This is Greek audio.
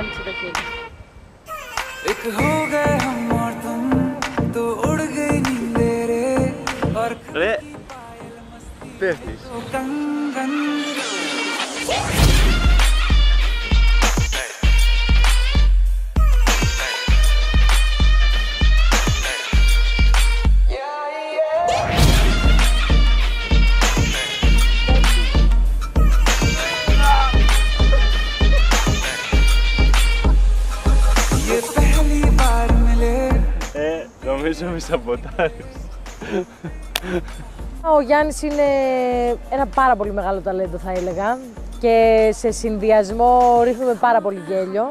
fun to the kids. एक हो गए हम और तुम तो उड़ गई नींदे रे और अरे 50 νομίζω με σαμποτάρεις. Ο Γιάννης είναι ένα πάρα πολύ μεγάλο ταλέντο θα έλεγα και σε συνδυασμό ρίχνουμε πάρα πολύ γέλιο.